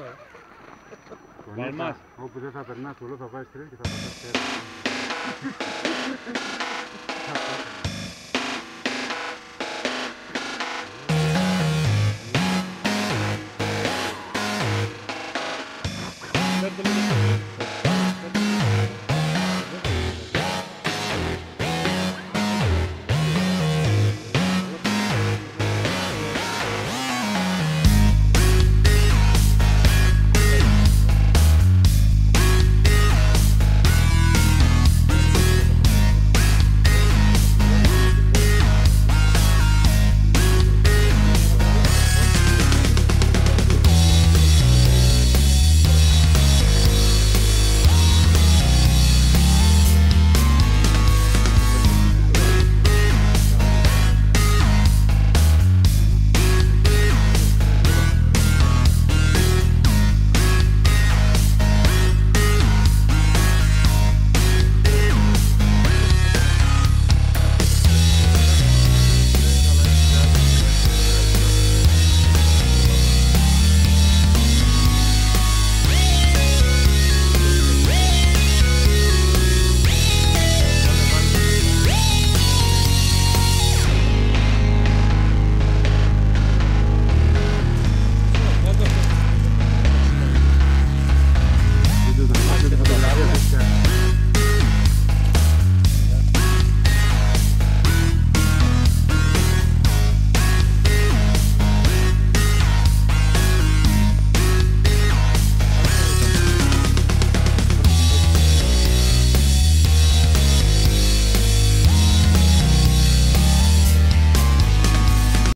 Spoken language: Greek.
τώρα. Όπου δεν θα περνάς πολλό θα βάζεις τρία και θα περνάς.